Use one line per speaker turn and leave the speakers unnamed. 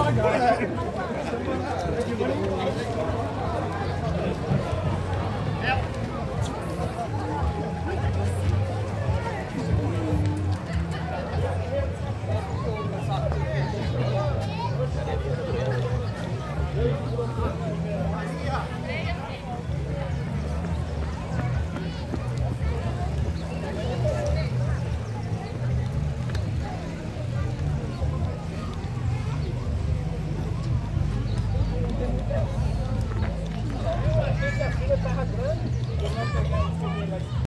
aqui